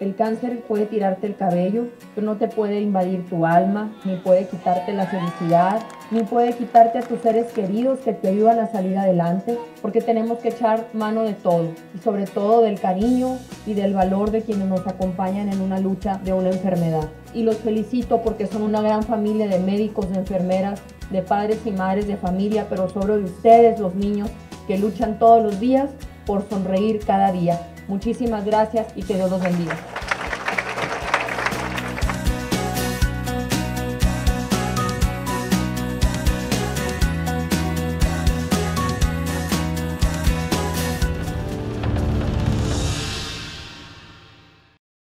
El cáncer puede tirarte el cabello, pero no te puede invadir tu alma, ni puede quitarte la felicidad, ni puede quitarte a tus seres queridos que te ayudan a salir adelante, porque tenemos que echar mano de todo, y sobre todo del cariño y del valor de quienes nos acompañan en una lucha de una enfermedad. Y los felicito porque son una gran familia de médicos, de enfermeras, de padres y madres de familia, pero sobre de ustedes, los niños, que luchan todos los días por sonreír cada día. Muchísimas gracias y que Dios los bendiga.